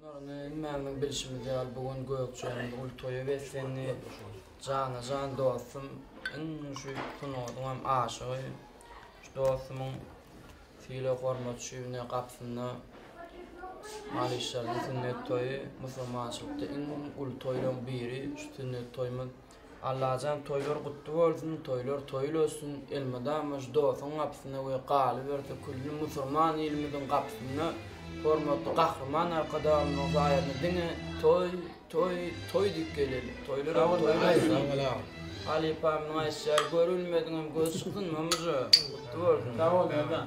Onlaryny hemmämiziň bilşimiz ýaly bu gün Gökjämiz uly toýa beslendi. Jana jan dostum, iň şu sungatyň hem aşygy. Şu dostumyň sylag hormaty üçine gapysynda malyşlaryň sünnet toýy musulmançylykda iň uly toýlaryň biri. Şu sünnet toýumyz Allajan toýlar gutly bolsun toýlar toýul ötsün elmydama şu dostuň gapysynda we galyberse külli musurman ilimiziň gapysynda hormatly gahryman arkadagymyzyň saýasynda diňe toý toý toý diýip geleli toýlaram toýul ötsün halypamyň aýtýşy ýaly görülmediňem göz çykdyn mamyja gutly bolsun. Sag bol Merdan.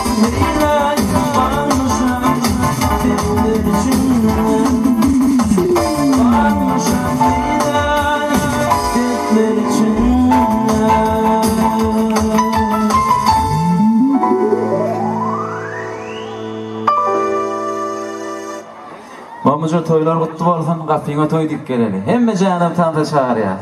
Mamyja toýlar gutly bolsun, gapyňa toý diýip geleli. Hemme jana tanda çagyrýas.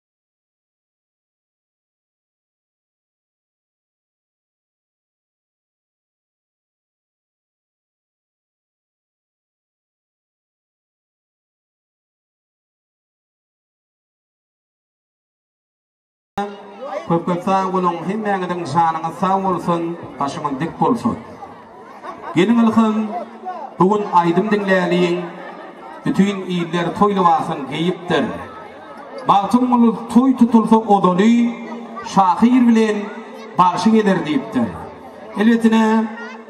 Köpkop sag boluň hemmäňiziň janyňyz sag bolsun başyňyz dik bolsun. Geliň ylhym, bu gün aýdym diňläliň, Bütin iller toý lybasyn geýipdir. Magtymguly toý tutulsa ozaly, Şahyr bilen bagşy geler diýipdir. Elbetde,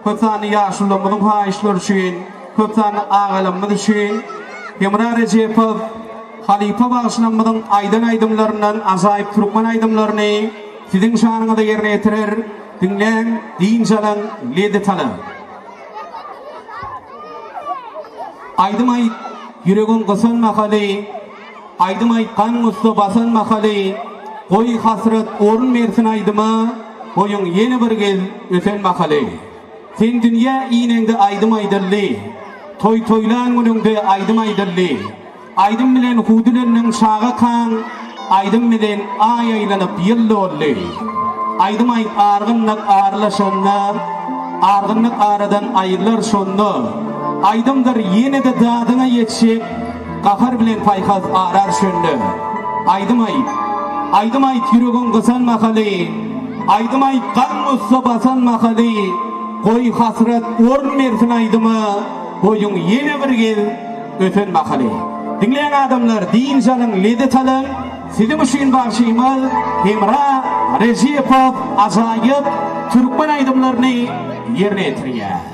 köp sanly ýaşulularymyzyň haýyşlary üçin, köp sanly agalarymyz üçin Hemra Rejepow halypa bagşylarymyzyň aýdan aýdymlaryndan ajaýyp türkmen aýdymlaryny, Siziň şanyňyza ýerine ýetirer, diňläň, dynç alyň, lezzet alyň. Aýdym aýt, ýüregiň gysan mahaly, Aýdym aýt, gaň ussa basan mahaly, Goý, hasrat orun bersin aýdyma, Goýuň ýene bir gez ösen mahaly. Sen dünýä ineňde aýdym aýdyldy, Toý toýlan günüňde aýdym aýdyldy. Aýdym bilen hudulenden çaga kaň Aýdym bilen aý aýlanyp ýyl doldy Aýdym aýt argynlyk arlaşanda Argynlyk aradan aýrylar şonda Aýdymdyr ýene-de dadyňa ýetişip Gahar bilen paýhas arar şonda Aýdym aýt Aýdym aýt ýüregiň gysan mahaly Aýdym aýt gan gussa basan mahaly Goý hasrat orun bersin aýdyma Goýuň ýene bir gez Öten mahaly. Diňleň adamlar dynç alyň lezet alyň siziň üçin bagşymyz Hemra Rejepow ajaýyp türkmen aýdymlaryny ýerine ýetirýär.